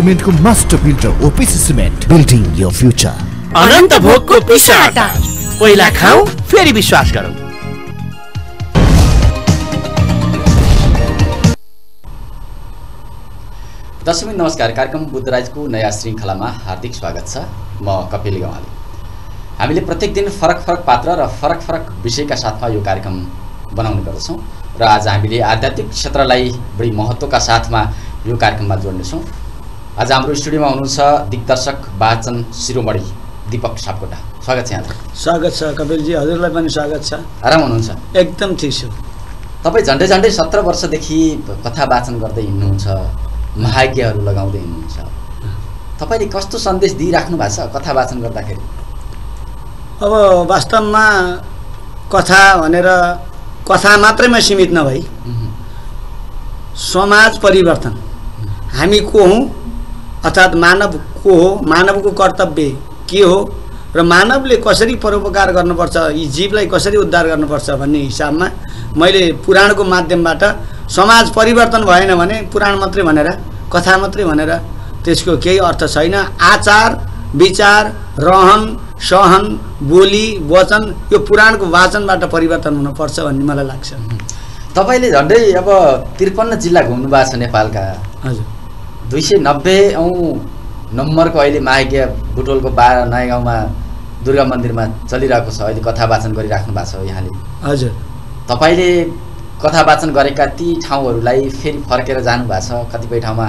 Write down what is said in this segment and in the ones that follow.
सिमेन्टको master builder OPC cement building यो future अनन्त भोगको पिसाटा पहिला खाऊ फेरि विश्वास गरौँ। दर्शक नमस्कार कार्यक्रम बुद्धराजको नयाँ श्रृङ्खलामा हार्दिक स्वागत छ। म कपिल गवाली। हामीले प्रत्येक दिन फरक फरक पात्र र फरक फरक विषयका साथमा यो कार्यक्रम बनाउने गर्दछौँ र आज हामीले आध्यात्मिक क्षेत्रलाई बढी महत्त्वका साथमा यो कार्यक्रममा जोड्नेछौँ। आज हाम्रो स्टुडियोमा हुनुहुन्छ दिग्दर्शक वाचन शिरोमणि दिपक सापकोटा। स्वागत छ यहाँलाई। स्वागत छ कपिलजी हजुरलाई पनि स्वागत छ। आराम हुनुहुन्छ? एकदम ठिक छु। तपाईँ झन्डै झन्डै सत्र वर्षदेखि कथा वाचन गर्दै हिँड्नुहुन्छ महाज्ञहरू लगाउँदै हिँड्नुहुन्छ। तपाईँले कस्तो सन्देश दिइराख्नु भएको छ कथा वाचन गर्दाखेरि? अब वास्तवमा कथा भनेर कथा मात्रैमा सीमित नभई समाज परिवर्तन। हामी को हौँ? अर्थात् मानव को हो मानवको कर्तव्य के हो र मानवले कसरी परोपकार गर्नुपर्छ यी जीवलाई कसरी उद्धार गर्नुपर्छ भन्ने हिसाबमा मैले पुराणको माध्यमबाट समाज परिवर्तन भएन भने पुराण मात्रै भनेर कथा मात्रै भनेर त्यसको केही अर्थ छैन। आचार विचार रहन सहन बोली वचन यो पुराणको वाचनबाट परिवर्तन हुनुपर्छ भन्ने मलाई लाग्छ। तपाईँले झन्डै अब त्रिपन्न जिल्ला घुम्नु भएको छ नेपालका। हजुर। दुई सय नब्बे औँ नम्बरको अहिले महाज्ञ बुटोलको बाह्र नयाँ गाउँमा दुर्गा मन्दिरमा चलिरहेको छ। अहिले कथा वाचन गरिराख्नु भएको छ यहाँले। हजुर। तपाईँले कथा वाचन गरेका ती ठाउँहरूलाई फेरि फर्केर जानुभएको छ? कतिपय ठाउँमा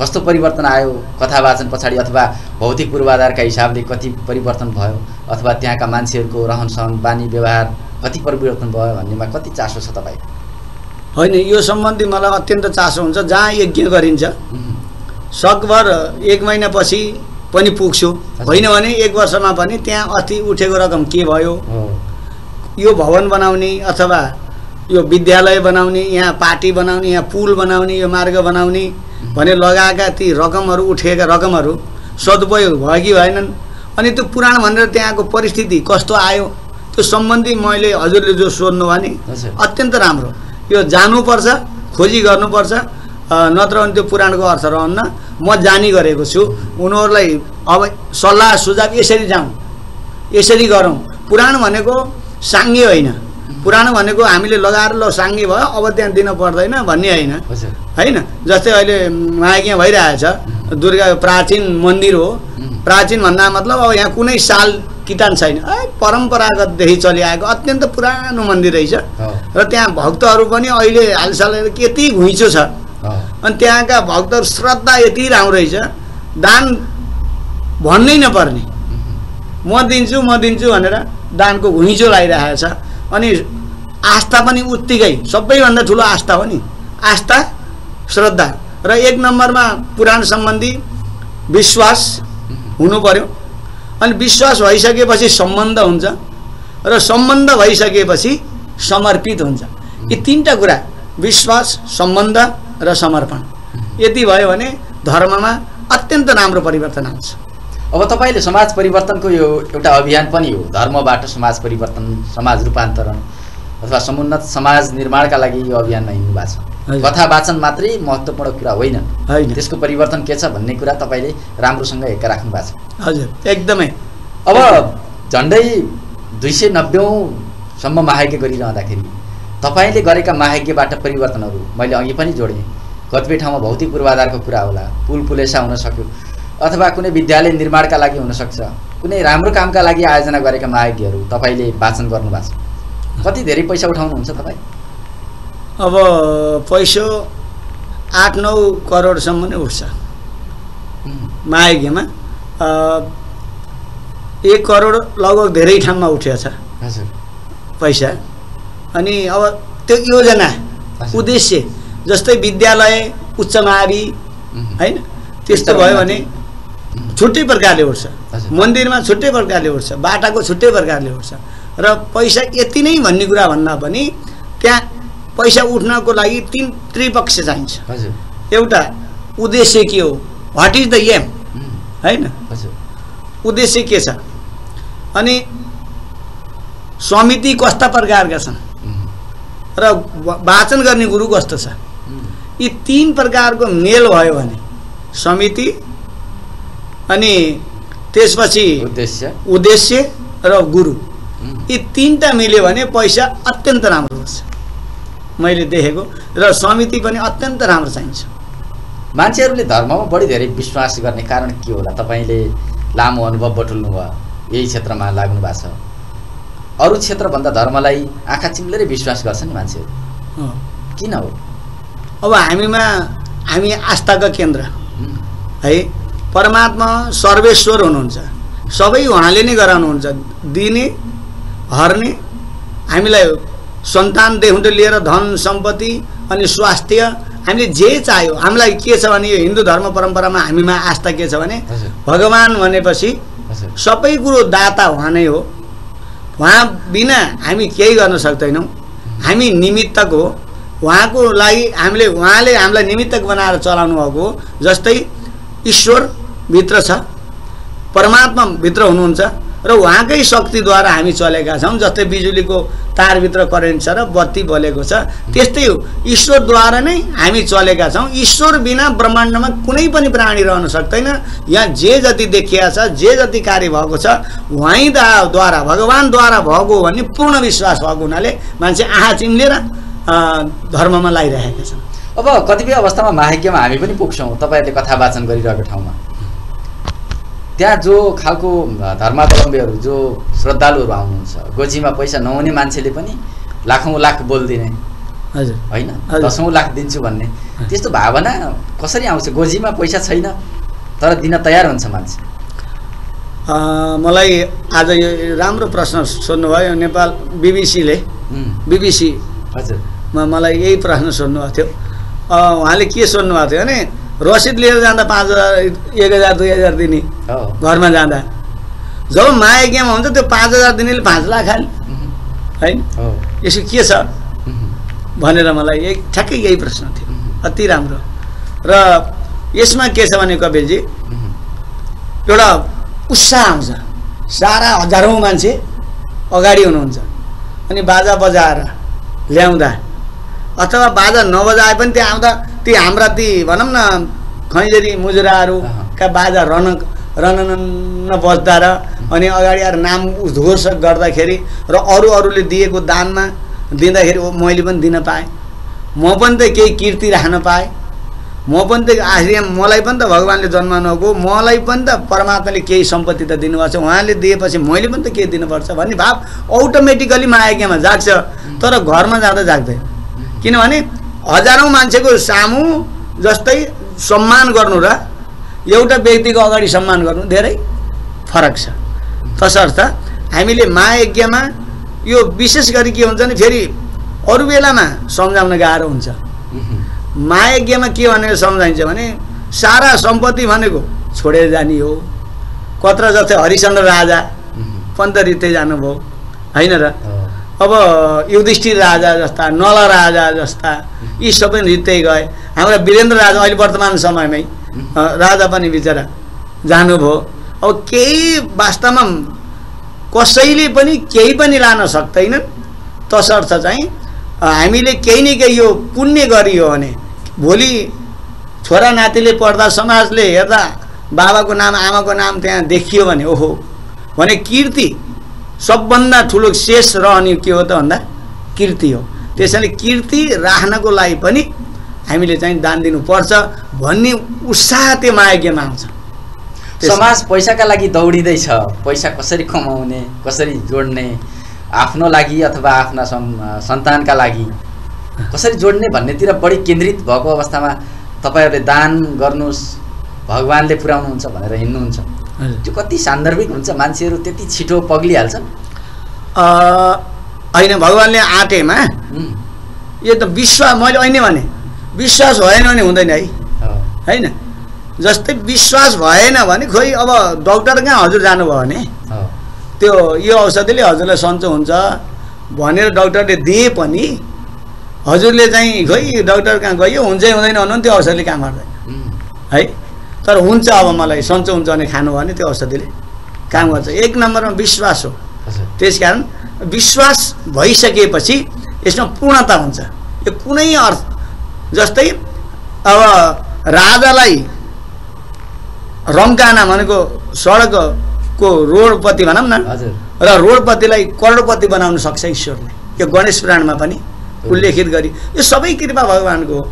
कस्तो परिवर्तन आयो? कथा वाचन पछाडि अथवा भौतिक पूर्वाधारका हिसाबले कति परिवर्तन भयो? अथवा त्यहाँका मान्छेहरूको रहन सहन बानी व्यवहार कति परिवर्तन भयो भन्नेमा कति चासो छ तपाईँ? होइन यो सम्बन्धी मलाई अत्यन्त चासो हुन्छ। जहाँ यज्ञ गरिन्छ सकभर एक महिनापछि पनि पुग्छु। होइन भने एक वर्षमा पनि त्यहाँ अस्ति उठेको रकम के भयो? यो भवन बनाउने अथवा यो विद्यालय बनाउने यहाँ पार्टी बनाउने यहाँ पुल बनाउने यो मार्ग बनाउने भने लगाएका ती रकमहरू उठेका रकमहरू सदुपयोग भयो कि भएनन्? अनि त्यो पुराण भनेर त्यहाँको परिस्थिति कस्तो आयो? त्यो सम्बन्धी मैले हजुरले जो सोध्नु भयो नि हजुर। अत्यन्त राम्रो। यो जानुपर्छ खोजी गर्नुपर्छ नत्र भने त्यो पुराणको अर्थ रहन्न म जानी गरेको छु। उनीहरूलाई अब सल्लाह सुझाव यसरी जाउँ यसरी गरौँ। पुराण भनेको साङ्गे होइन। पुराण भनेको हामीले लगाएर ल साङ्गे भयो अब त्यहाँ दिन पर्दैन भन्ने होइन। होइन? जस्तै अहिले महाज्ञा भइरहेछ। दुर्गा प्राचीन मन्दिर हो। प्राचीन भन्दा मतलब अब यहाँ कुनै साल किटान छैन। है परम्परागतदेखि चलिआएको अत्यन्त पुरानो मन्दिर रहेछ। र त्यहाँ भक्तहरू पनि अहिले हालसाल यति घुइँचो छ। अनि त्यहाँका भक्तहरू श्रद्धा यति राम्रो रहेछ। दान भन्नै नपर्ने। म दिन्छु म दिन्छु भनेर दानको घुइँचो लगाइरहेको छ। अनि आस्था पनि उत्तिकै। सबैभन्दा ठुलो आस्था हो नि। आस्था श्रद्धा। र एक नम्बरमा पुराण सम्बन्धी विश्वास हुनु पर्यो। अनि विश्वास भइसकेपछि सम्बन्ध हुन्छ र सम्बन्ध भइसकेपछि समर्पित हुन्छ। यी तिनवटा कुरा विश्वास सम्बन्ध र समर्पण। यति भयो भने धर्ममा अत्यन्त राम्रो परिवर्तन आउँछ। अब तपाईँले समाज परिवर्तनको यो एउटा अभियान पनि हो। धर्मबाट समाज परिवर्तन समाज रूपान्तरण अथवा समुन्नत समाज निर्माणका लागि यो अभियानमा हिँड्नु भएको छ। कथा वाचन मात्रै महत्त्वपूर्ण कुरा होइन। होइन। त्यसको परिवर्तन के छ भन्ने कुरा तपाईँले राम्रोसँग हेक्का राख्नु भएको छ। हजुर। एकदमै। अब झन्डै दुई सय नब्बेौँसम्म महायज्ञ गरिरहँदाखेरि तपाईँले गरेका महायज्ञबाट परिवर्तनहरू मैले अघि पनि जोडेँ। कतिपय ठाउँमा भौतिक पूर्वाधारको कुरा होला। पुल पुलेसा हुन सक्यो। अथवा कुनै विद्यालय निर्माणका लागि हुनसक्छ कुनै राम्रो कामका लागि आयोजना गरेका महायज्ञहरू तपाईँले वाचन गर्नुभएको छ। कति धेरै पैसा उठाउनुहुन्छ तपाईँ? अब पैसो आठ नौ करोडसम्म नै उठ्छ। महायज्ञमा अ, एक करोड लगभग धेरै ठाउँमा उठेको छ। हजुर। पैसा। अनि अब त्यो योजना। उद्देश्य जस्तै विद्यालय उच्च मावि. होइन? त्यस्तो भयो भने छुट्टै प्रकारले उठ्छ। मन्दिरमा छुट्टै प्रकारले उठ्छ बाटाको छुट्टै प्रकारले उठ्छ र पैसा यति नै भन्ने कुरा भन्दा पनि त्यहाँ पैसा उठ्नको लागि तिन त्रिपक्ष चाहिन्छ। एउटा उद्देश्य के हो? What is the aim. होइन? उद्देश्य के छ? अनि समिति कस्ता प्रकारका छन्. र वाचन गर्ने गुरु कस्तो छ. यी तिन प्रकारको मेल भयो भने समिति अनि त्यसपछि उद्देश्य। उद्देश्य र गुरु। यी तिनवटा मिल्यो भने पैसा अत्यन्त राम्रो हुन्छ। मैले देखेको र समिति पनि अत्यन्त राम्रो चाहिन्छ। मान्छेहरूले धर्ममा बढी धेरै विश्वास गर्ने कारण के होला? तपाईँले लामो अनुभव बटुल्नु भयो यही क्षेत्रमा लाग्नु भएको छ। अरू क्षेत्रभन्दा धर्मलाई आँखा चिम्लेरै विश्वास गर्छन् मान्छेहरू। किन हो? अब हामीमा हामी आस्थाका केन्द्र। है। परमात्मा सर्वेश्वर हुनुहुन्छ। सबै उहाँले नै गराउनुहुन्छ। दिने हर्ने हामीलाई सन्तानदेखि लिएर धन सम्पत्ति अनि स्वास्थ्य हामीले जे चाह्यो हामीलाई के छ भने यो हिन्दू धर्म परम्परामा हामीमा आस्था के छ भने भगवान् भनेपछि सबै कुरो दाता उहाँ नै हो। उहाँ बिना हामी केही गर्न सक्दैनौँ। हामी निमित्तक हो उहाँको लागि हामीले उहाँले हामीलाई निमित्तक बनाएर चलाउनु भएको हो जस्तै ईश्वर भित्र छ परमात्मा भित्र हुनुहुन्छ। र उहाँकै शक्तिद्वारा हामी चलेका छौँ जस्तै बिजुलीको तारभित्र करेन्ट छ र बत्ती बलेको छ त्यस्तै हो। ईश्वरद्वारा नै हामी चलेका छौँ। ईश्वर बिना ब्रह्माण्डमा कुनै पनि प्राणी रहन सक्दैन। यहाँ जे जति देखिया छ जे जति कार्य भएको छ उहाँ द्वारा भगवान्द्वारा भएको भन्ने पूर्ण विश्वास भएको हुनाले मान्छे आँखा चिम्लेर धर्ममा लागिरहेका छन्। अब कतिपय अवस्थामा माहिक्यमा हामी पनि पुग्छौँ। तपाईँहरूले कथा वाचन गरिरहेको ठाउँमा। त्यहाँ जो खालको धर्मावलम्बीहरू जो श्रद्धालुहरू आउनुहुन्छ गोजीमा पैसा नहुने मान्छेले पनि लाखौँ लाख बोलिदिने। हजुर। होइन। दसौँ लाख दिन्छु भन्ने। त्यस्तो भावना कसरी आउँछ? गोजीमा पैसा छैन तर दिन तयार हुन्छ मान्छे। मलाई आज यो राम्रो प्रश्न सोध्नुभयो। नेपाल बिबिसीले। बिबिसी। हजुर। मलाई यही प्रश्न सोध्नुभएको थियो। उहाँले के सोध्नुभएको थियो भने रसिद लिएर जाँदा पाँच हजार एक हजार दुई हजार दिने। घरमा जाँदा। जब महायज्ञमा हुन्छ त्यो पाँच हजार दिनेले पाँच लाख हाल्ने होइन हो? यसो के छ? भनेर मलाई यही ठ्याक्कै यही प्रश्न थियो। अति राम्रो। र यसमा के छ भने कपिलजी? एउटा उत्साह आउँछ। सारा हजारौँ मान्छे अगाडि हुनुहुन्छ। अनि बाजा बजाएर ल्याउँदा। अथवा बाजा नबजाए पनि त्यहाँ आउँदा ती हाम्रा ती भनौँ न खैँजरी मुजुराहरूका बाजा रन रनन बज्दा र अनि अगाडि आएर नाम उद्घोष गर्दाखेरि र अरू अरूले दिएको दानमा दिँदाखेरि मैले पनि दिन पाएँ। म पनि त केही कीर्ति राख्न पाएँ। म पनि त आखिर मलाई पनि त भगवान्ले जन्माउनुभएको मलाई पनि त परमात्माले केही सम्पत्ति त दिनुभएको छ। उहाँले दिएपछि मैले पनि त केही दिनुपर्छ भन्ने भाव अटोमेटिकली मायाज्ञामा जाग्छ। तर घरमा जाँदा जाग्दैन। किनभने हजारौँ मान्छेको सामु जस्तै सम्मान गर्नु र एउटा व्यक्तिको अगाडि सम्मान गर्नु धेरै फरक छ। तसर्थ हामीले महायज्ञमा यो विशेष गरी के हुन्छ भने फेरि अरू बेलामा सम्झाउन गाह्रो हुन्छ। महायज्ञमा के भनेर सम्झाइन्छ भने सारा सम्पत्ति भनेको छोडेर जाने हो कत्र जस्तै हरिश्चन्द्र राजा उम्, पनि त रित्तै जानुभयो होइन र? अब युधिष्ठिर राजा जस्ता नल राजा जस्ता यी सबै रित्तै गए। हाम्रा वीरेन्द्र राजा अहिले वर्तमान समयमै राजा पनि बिचरा जानुभयो। अब केही वास्तवमा कसैले पनि केही पनि लान सक्दैनन् तसर्थ चाहिँ हामीले केही न केही यो पुण्य गरियो भने भोलि छोरा नातिले पढ्दा समाजले हेर्दा बाबाको नाम आमाको नाम त्यहाँ देखियो भने ओहो भने कीर्ति सबभन्दा ठुलो शेष रहने के हो त भन्दा कीर्ति हो। त्यसैले कीर्ति राख्नको लागि पनि हामीले चाहिँ दान दिनुपर्छ भन्ने उत्साह त्यो मायज्ञमा आउँछ समाज पैसाका लागि दौडिँदैछ। पैसा कसरी कमाउने कसरी जोड्ने आफ्नो लागि अथवा आफ्ना सन्- सन्तानका लागि। कसरी जोड्ने भन्नेतिर बढी केन्द्रित भएको अवस्थामा तपाईँहरूले दान गर्नुहोस् भगवान्ले पुर्याउनुहुन्छ भनेर हिँड्नुहुन्छ। त्यो कति सान्दर्भिक हुन्छ? मान्छेहरू त्यति छिटो पग्लिहाल्छन् होइन भगवान्ले आँटेमा यो त विश्वास मैले अहिले भने विश्वास भएन भने हुँदैन है। होइन? जस्तै विश्वास भएन भने खोइ अब डक्टर कहाँ हजुर जानुभयो भने? त्यो यो औषधिले हजुरलाई सन्चो हुन्छ भनेर डक्टरले दिए पनि हजुरले चाहिँ खोइ डक्टर कहाँ गयो हुन्छै हुँदैन भन्नु भने त्यो औषधिले काम गर्दैन है? तर हुन्छ अब मलाई सन्चो हुन्छ भने खानु भने त्यो औषधिले काम गर्छ। एक नम्बरमा विश्वास हो। त्यस कारण विश्वास भइसकेपछि यसमा पूर्णता हुन्छ। यो कुनै अर्थ जस्तै अब राजालाई रङ्काना भनेको सडकको रोडपति भनौँ न र रोडपतिलाई करोडपति बनाउन सक्छ ईश्वरले। यो गणेश पुराणमा पनि उल्लेखित गरी। यो सबै कृपा भगवान्को हो।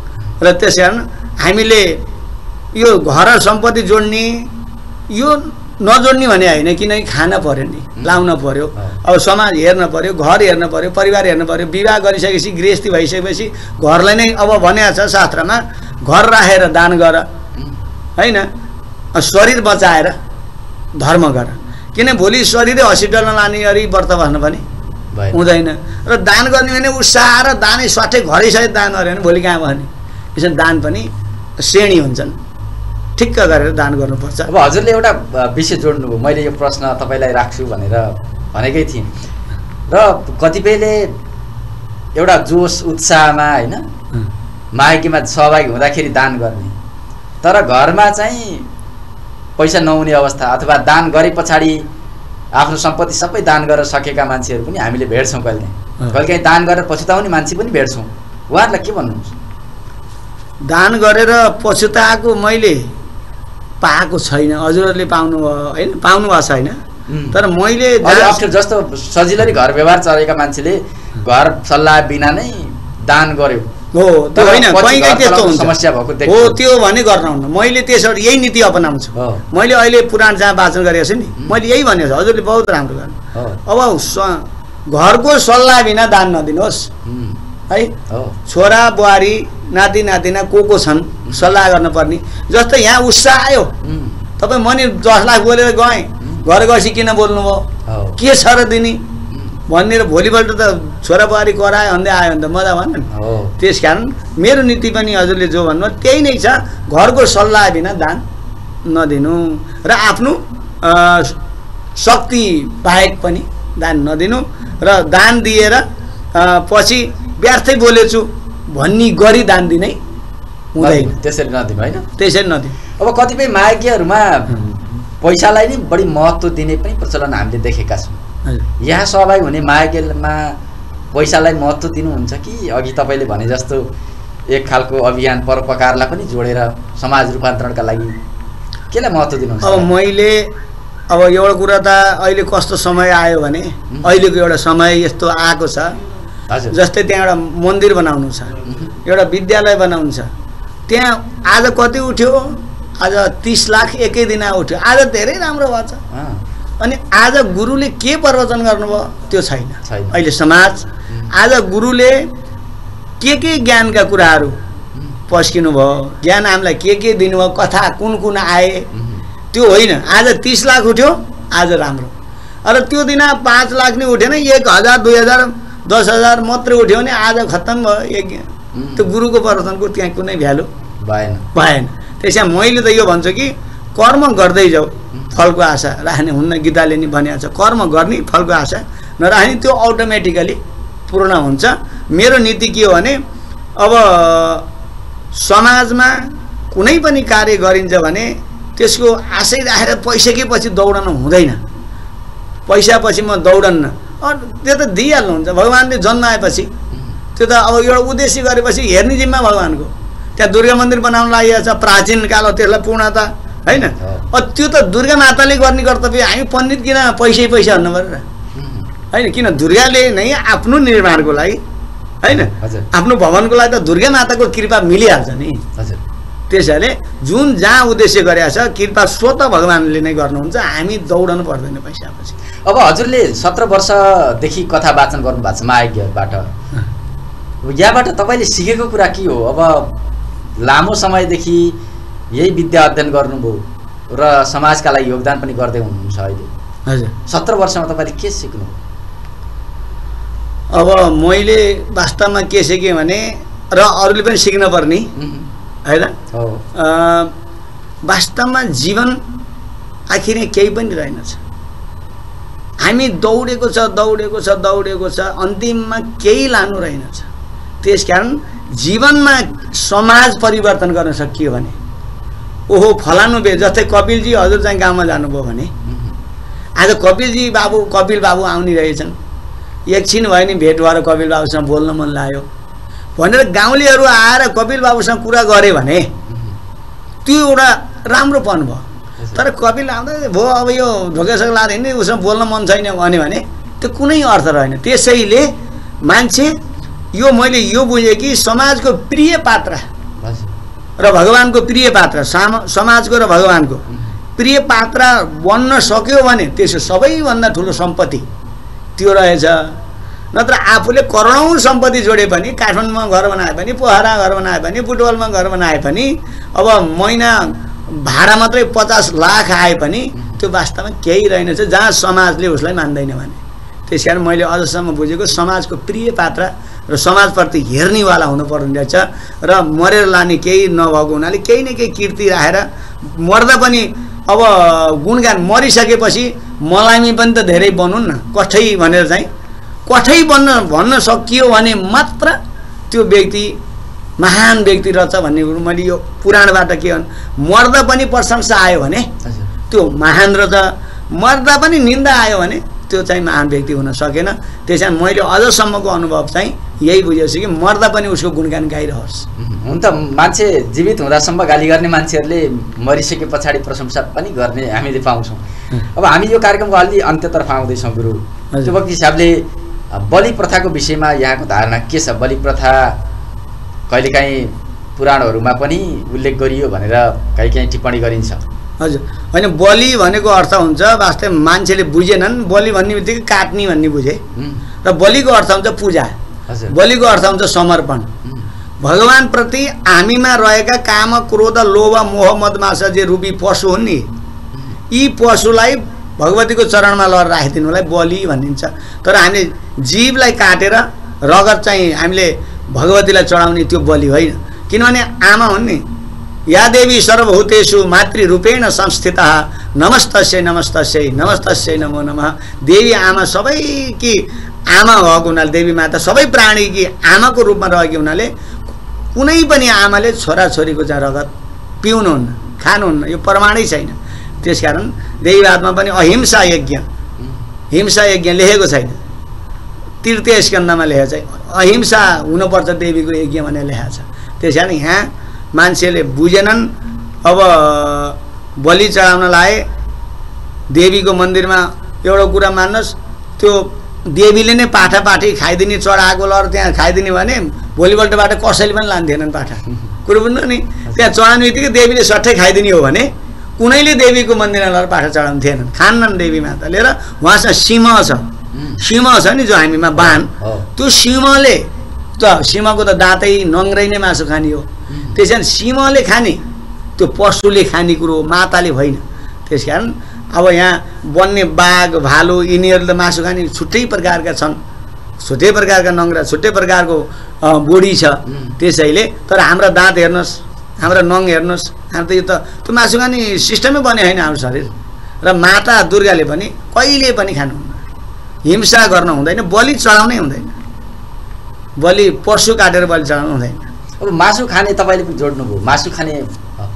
र त्यस कारण हामीले यो घर सम्पत्ति जोड्ने यो नजोड्ने भने होइन किनकि खान पऱ्यो नि लाउन पऱ्यो अब समाज हेर्न पऱ्यो घर हेर्न पऱ्यो परिवार हेर्न पऱ्यो विवाह गरिसकेपछि गृहस्थी भइसकेपछि घरलाई नै अब भनेको छ शास्त्रमा घर राखेर दान गर होइन? शरीर बचाएर धर्म गर। किन भोलि शरीरै हस्पिटलमा लाने गरी व्रत बस्न पनि हुँदैन। र दान गर्ने भने उत्साह र दानै स्वाटै घरैसहित दान गऱ्यो भने भोलि कहाँ भने यसरी दान पनि श्रेणी हुन्छन्। ठिक्क गरेर दान गर्नुपर्छ। अब हजुरले एउटा विषय जोड्नुभयो। मैले यो प्रश्न तपाईँलाई राख्छु भनेर भनेकै थिएँ। र कतिपयले एउटा जोस उत्साहमा होइन माइकीमा सहभागी हुँदाखेरि दान गर्ने। तर घरमा चाहिँ पैसा नहुने अवस्था अथवा दान गरे पछाडि आफ्नो सम्पत्ति सबै दान गरेर सकेका मान्छेहरू पनि हामीले भेट्छौँ कहिलेकाहीँ। कहिलेकाहीँ दान गरेर पछुताउने मान्छे पनि भेट्छौँ। उहाँहरूलाई के भन्नुहुन्छ? दान गरेर पछुताएको मैले पाएको छैन। हजुरहरूले पाउनु होइन? पाउनु भएको छैन। तर मैले जस्तो सजिलै घर व्यवहार चलेका मान्छेले घर सल्लाह बिना नै दान गर्यो। हो त्यो होइन कहीँ त्यस्तो हुन्छ। समस्या भएको। हो त्यो भने गर्नुहुन्न। मैले त्यसरी यही नीति अपनाउँछु। मैले अहिले पुराण जहाँ वाचन गरेको छु नि मैले यही भनेको छु। हजुरले बहुत राम्रो गर्नु। अब घरको सल्लाह बिना दान नदिनुहोस्। हो। छोरा बुहारी नाति नातिना को को छन् सल्लाह गर्नुपर्ने। जस्तै यहाँ उत्साह आयो। तपाईँ मनि दस लाख बोलेर गएँ घर गएपछि किन बोल्नुभयो? हो के छ र दिने उम्, भनेर भोलिपल्ट त छोरा बुहारी करायो भन्दै आयो भने त मजा भएन नि। त्यस कारण मेरो नीति पनि हजुरले जो भन्नुभयो त्यही नै छ। घरको सल्लाह बिना दान नदिनु र आफ्नो शक्ति बाहेक पनि दान नदिनु र दान दिएर पछि व्यर्थै बोलेछु। भन्ने गरी दान दिनै हुँदैन। त्यसरी नदिनु होइन? त्यसरी नदिनु। अब कतिपय मायकीहरूमा पैसालाई नै बढी महत्त्व दिने पनि प्रचलन हामीले देखेका छौँ। यहाँ सहभागी हुने मायकेलमा पैसालाई महत्त्व दिनुहुन्छ कि? अघि तपाईँले भने जस्तो एक खालको अभियान परोपकारलाई पनि जोडेर समाज रूपान्तरणका लागि केलाई महत्त्व दिनुहुन्छ? अब मैले अब एउटा कुरा त अहिले कस्तो समय आयो भने अहिलेको एउटा समय यस्तो आएको छ। जस्तै त्यहाँ एउटा मन्दिर बनाउनु छ एउटा विद्यालय बनाउनु छ। त्यहाँ आज कति उठ्यो? आज तिस लाख एकै दिन उठ्यो। आज धेरै राम्रो भएको छ। अनि आज गुरुले के प्रवचन गर्नुभयो? त्यो छैन। अहिले समाज आज गुरुले के के ज्ञानका कुराहरू पस्किनु भयो ज्ञान हामीलाई के के दिनुभयो? कथा कुन कुन आए? त्यो होइन। आज तिस लाख उठ्यो आज राम्रो। र त्यो दिन पाँच लाख नै उठेन एक हजार दुई हजार दस हजार मात्रै उठ्यो भने आज खत्तम भयो उम्, त्यो गुरुको प्रवचनको त्यहाँ कुनै भ्यालु भएन। भएन। त्यसमा मैले त यो भन्छु कि कर्म गर्दै जाऊ फलको आशा। राख्ने हुन्न गीताले नि भनेको छ कर्म गर्ने फलको आशा। नराख्ने त्यो अटोमेटिकली पूर्ण हुन्छ। मेरो नीति के हो भने अब समाजमा कुनै पनि कार्य गरिन्छ भने त्यसको आशै राखेर पैसाकै पछि दौडन हुँदैन। पैसा पछि म दौडन्न। त्यो त दिइहाल्नुहुन्छ। भगवान्ले जन्माएपछि। त्यो त अब एउटा उद्देश्य गरेपछि हेर्ने जिम्मा भगवान्को। त्यहाँ दुर्गा मन्दिर बनाउन लागि छ प्राचीन काल हो त्यसलाई पूर्णता होइन? अब त्यो त दुर्गा माताले गर्ने कर्तव्य हामी पण्डित किन पैसै पैसा भन्नु पऱ्यो र होइन किन दुर्गाले नै आफ्नो निर्माणको लागि होइन? आफ्नो भवनको लागि त दुर्गा माताको कृपा मिलिहाल्छ नि। हजुर। त्यसैले जुन जहाँ उद्देश्य गरेका छ कृपा स्वतः भगवान्ले नै गर्नुहुन्छ हामी दौडनु पर्दैन पैसापछि। अब हजुरले सत्र वर्षदेखि कथा वाचन गर्नु भएको छ महायज्ञबाट। अब यहाँबाट तपाईँले सिकेको कुरा के हो? अब लामो समयदेखि यही विद्या अध्ययन गर्नुभयो र समाजका लागि योगदान पनि गर्दै हुनुहुन्छ अहिले। हजुर। सत्र वर्षमा तपाईँले के सिक्नु अब मैले वास्तवमा के सिकेँ भने र अरूले पनि सिक्न पर्ने। होइन वास्तवमा जीवन आखिर केही पनि रहेनछ हामी दौडेको छ दौडेको छ दौडेको छ अन्तिममा केही लानु रहेनछ त्यस कारण जीवनमा समाज परिवर्तन गर्न सकियो भने ओहो फलानु बे जस्तै कपिलजी हजुर चाहिँ गाउँमा जानुभयो भने आज कपिलजी बाबु कपिल बाबु आउने रहेछन् एकछिन भयो नि भेट भएर कपिल बाबुसँग बोल्न मन लाग्यो भनेर गाउँलेहरू आएर कपिल बाबुसँग कुरा गरे भने त्यो एउटा राम्रोपन भयो। तर कपिल आउँदा भो अब यो ढोकेसक लाएर हिँड्ने उसँग बोल्न मन छैन भन्यो भने त्यो कुनै अर्थ रहेन। त्यसैले मान्छे यो मैले यो बुझेँ कि समाजको प्रिय पात्र र भगवान्को प्रिय पात्र साम समाजको र भगवान्को प्रिय पात्र बन्न सक्यो भने त्यसो सबैभन्दा ठुलो सम्पत्ति त्यो रहेछ। नत्र आफूले करोडौँ सम्पत्ति जोडे पनि काठमाडौँमा घर बनाए पनि पोखरा घर बनाए पनि बुटवलमा घर बनाए पनि अब महिना भाडा मात्रै पचास लाख आए पनि त्यो वास्तवमा केही रहेनछ जहाँ समाजले उसलाई मान्दैन भने। त्यस कारण मैले अझसम्म बुझेको समाजको प्रिय पात्र र समाजप्रति हेर्नेवाला हुनुपर्ने रहेछ र मरेर लाने केही नभएको हुनाले केही न केही कीर्ति राखेर मर्दा पनि अब गुणगान मरिसकेपछि मलामी पनि त धेरै बनुन् न कठै भनेर चाहिँ कठै बन्न भन्न सकियो भने मात्र त्यो व्यक्ति महान व्यक्ति रहेछ भन्ने कुरो मैले यो पुराणबाट के भन् मर्दा पनि प्रशंसा आयो भने त्यो महान रहेछ मर्दा पनि निन्दा आयो भने त्यो चाहिँ महान व्यक्ति हुन सकेन। त्यस कारण मैले अझसम्मको अनुभव चाहिँ यही बुझेछु कि मर्दा पनि उसको गुणगान गाइरहोस्। हुन त मान्छे जीवित हुँदासम्म गाली गर्ने मान्छेहरूले मरिसके पछाडि प्रशंसा पनि गर्ने हामीले पाउँछौँ। अब हामी यो कार्यक्रमको अलि अन्त्यतर्फ आउँदैछौँ गुरु। वक्त हिसाबले बलि प्रथाको विषयमा यहाँको धारणा के छ? बलि प्रथा कहिलेकाहीँ पुराणहरूमा पनि उल्लेख गरियो भनेर कहीँ कहीँ टिप्पणी गरिन्छ। हजुर। होइन बलि भनेको अर्थ हुन्छ वास्तव मान्छेले बुझेनन्। बलि भन्ने बित्तिकै काट्ने भन्ने बुझे। र बलिको अर्थ हुन्छ पूजा। हजुर। बलिको अर्थ हुन्छ समर्पण। भगवान्प्रति हामीमा रहेका काम क्रोध लोभ मोह मदमासा जे रूपी पशु हुन् नि यी पशुलाई भगवतीको चरणमा लगेर राखिदिनुलाई बलि भनिन्छ। तर हामीले जीवलाई काटेर रगत चाहिँ हामीले भगवतीलाई चढाउने त्यो बलि होइन। किनभने आमा हुन् नि या देवी सर्वभूतेषु मातृरूपेण संस्थिता नमस्तस्यै नमस्तस्यै नमस्तस्यै नमो नमः। देवी आमा सबैकी आमा भएको हुनाले देवी माता सबै प्राणीकी आमाको रूपमा रहेको हुनाले कुनै पनि आमाले छोराछोरीको चाहिँ रगत पिउनुहुन्न खानुहुन्न यो प्रमाणै छैन। त्यसकारण देवीवादमा पनि अहिंसा यज्ञ। हिंसा यज्ञ लेखेको छैन। तृतीय स्कन्धमा लेखेको छ। अहिंसा हुनुपर्छ देवीको यज्ञ भनेर लेखेको छ। त्यस कारण यहाँ मान्छेले बुझेनन्। अब बलि चढाउन लाए देवीको मन्दिरमा एउटा कुरा मान्नुहोस्। त्यो देवीले नै पाठा पाठी खाइदिने चढाएको लर त्यहाँ खाइदिने भने भोलिपल्टबाट कसैले पनि लान्थेनन् पाठा। कुरो बुझ्नु नि? त्यहाँ चढाउने बित्तिकै देवीले सट्टै खाइदिने हो भने कुनैले देवीको मन्दिरमा लगेर पाठा चढाउनु थिएनन्। खान्नन् देवी माताले र उहाँसँग सिंह छ। सिंह छ नि जो हामीमा हो। त्यो सिंहले त सिंहको त दाँतै नङ्ग्रै नै मासु खाने हो। त्यस कारण सिंहले खाने त्यो पशुले खाने कुरो हो माताले होइन। त्यस कारण अब यहाँ बन्ने बाघ भालु यिनीहरू त मासु खाने छुट्टै प्रकारका छन्। छुट्टै प्रकारका नङ्ग्रा छुट्टै प्रकारको बोडी छ। त्यसैले तर हाम्रा दाँत हेर्नुहोस्। हाम्रा नङ हेर्नुहोस् हाम्रो त यो त त्यो मासु खाने सिस्टमै बने होइन हाम्रो शरीर। र माता दुर्गाले पनि कहिले पनि खानुहुन्न। हिंसा गर्न हुँदैन बलि चढाउनै हुँदैन। बलि पशु काटेर बलि चढाउनु हुँदैन। अब मासु खाने तपाईँले पनि जोड्नुभयो। मासु खाने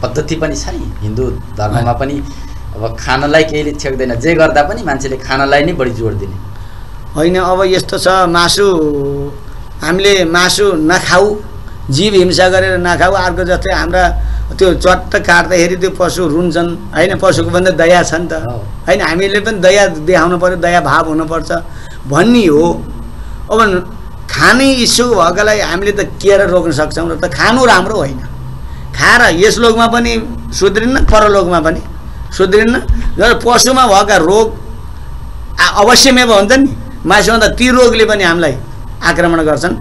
पद्धति पनि छ नि। हिन्दू धर्ममा पनि अब खानलाई केहीले छेक्दैन। जे गर्दा पनि मान्छेले खानलाई नै बढी जोड दिने। होइन अब यस्तो छ मासु हामीले मासु नखाऊ। जीव हिंसा गरेर नखाऊ अर्को जस्तै हाम्रा त्यो चट्ट काट्दाखेरि त्यो पशु रुन्छन्। होइन पशुको पनि त दया छ नि त। होइन हामीले पनि दया देखाउनु पऱ्यो दया भाव हुनुपर्छ। भन्ने हो। अब खाने इच्छुक भएकोलाई हामीले त केयर रोक्न सक्छौँ र त खानु राम्रो होइन। खाएर यस लोकमा पनि सुध्रिन्न परलोकमा पनि सुध्रिन्न। र पशुमा भएका रोग अवश्यमेव हुन्छ नि। मासुमा त ती रोगले पनि हामीलाई आक्रमण गर्छन्।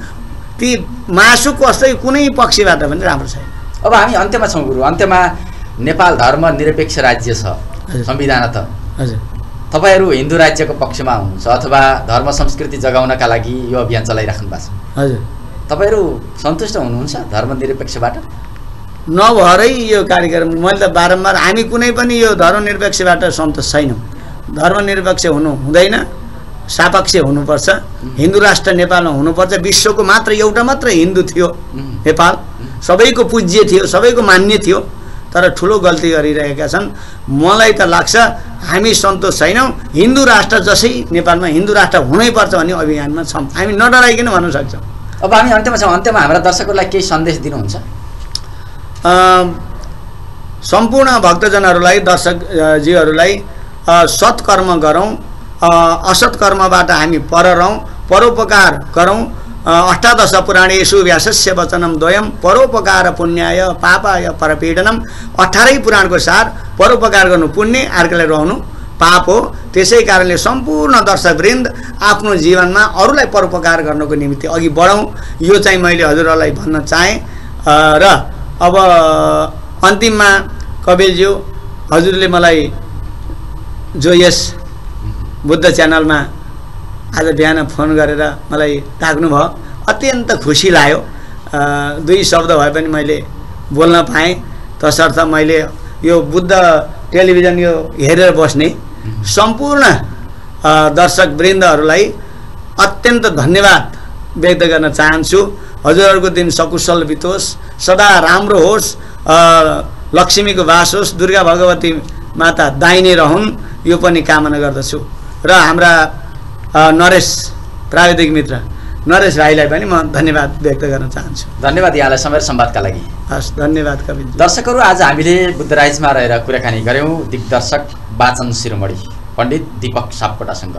ती मासु कस्तै कुनै पक्षबाट पनि राम्रो छैन। अब हामी अन्त्यमा छौँ गुरु अन्त्यमा नेपाल धर्म निरपेक्ष राज्य छ। संविधान त। हजुर। तपाईँहरू हिन्दू राज्यको पक्षमा हुनुहुन्छ अथवा धर्म संस्कृति जगाउनका लागि यो अभियान चलाइराख्नु भएको छ? हजुर। तपाईँहरू सन्तुष्ट हुनुहुन्छ धर्म निरपेक्षबाट? नभएरै यो कार्यक्रम मैले त बारम्बार हामी कुनै पनि यो धर्मनिरपेक्षबाट सन्तोष छैनौँ। धर्मनिरपेक्ष हुनु हुँदैन। सापक्ष हुनुपर्छ हिन्दू राष्ट्र नेपालमा हुनुपर्छ विश्वको मात्र एउटा मात्र हिन्दू थियो नेपाल। सबैको पूज्य थियो सबैको मान्य थियो तर ठुलो गल्ती गरिरहेका छन्। मलाई त लाग्छ हामी सन्तोष छैनौँ। हिन्दू राष्ट्र जसै नेपालमा हिन्दू राष्ट्र हुनैपर्छ भन्ने अभियानमा छौँ। हामी नडराइकन भन्न सक्छौँ। अब हामी अन्त्यमा छौँ। अन्त्यमा हाम्रा दर्शकहरूलाई केही सन्देश दिनुहुन्छ? सम्पूर्ण भक्तजनहरूलाई दर्शक अ, जीहरूलाई अ, सत्कर्म गरौँ। अ, असत्कर्मबाट हामी पर रहौँ परोपकार गरौँ। अष्टादश पुराणेषु व्यासस्य वचनम द्वयम परोपकार पुण्याय पापाय परपीडनम अठारै पुराणको सार परोपकार गर्नु पुण्य अर्कोलाई रहनु पाप हो। त्यसै कारणले सम्पूर्ण दर्शकवृन्द आफ्नो जीवनमा अरूलाई परोपकार गर्नको निमित्त अघि बढौँ। यो चाहिँ मैले हजुरहरूलाई भन्न चाहेँ। र अब अन्तिममा कपिलज्यू हजुरले मलाई जो यस बुद्ध च्यानलमा आज बिहान फोन गरेर मलाई राख्नुभयो। अत्यन्त खुसी लाग्यो। दुई शब्द भए पनि मैले बोल्न पाएँ। तसर्थ मैले यो बुद्ध टेलिभिजन यो हेरेर बस्ने सम्पूर्ण दर्शक वृन्दहरूलाई अत्यन्त धन्यवाद व्यक्त गर्न चाहन्छु। हजुरहरूको दिन सकुशल बितोस् सदा राम्रो होस् लक्ष्मीको वास होस् दुर्गा भगवती माता दाहिने रहन् यो पनि कामना गर्दछु। र हाम्रा नरेश प्राविधिक मित्र नरेश भाइलाई पनि म धन्यवाद व्यक्त गर्न चाहन्छु। धन्यवाद यहाँलाई समय सम्वादका लागि। हस् धन्यवाद कविल दर्शकहरू आज हामीले बुद्धराइजमा रहेर कुराकानी गऱ्यौँ दिग्दर्शक वाचन शिरोमणि पण्डित दीपक सापकोटासँग।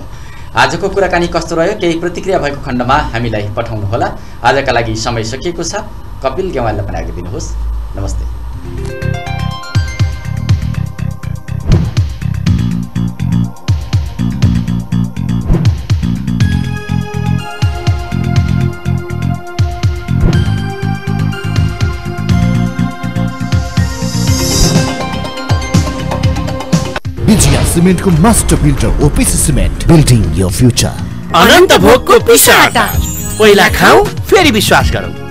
आजको कुराकानी कस्तो रह्यो केही प्रतिक्रिया भएको खण्डमा हामीलाई पठाउनुहोला। आजका लागि समय सकिएको छ। कपिल गेवाललाई पनि नमस्ते। सिमेन्टको master builder OPC cement building यो फ्युचर अनन्त भोगको पिसाटा पहिला खाऊ फेरि विश्वास गरौँ।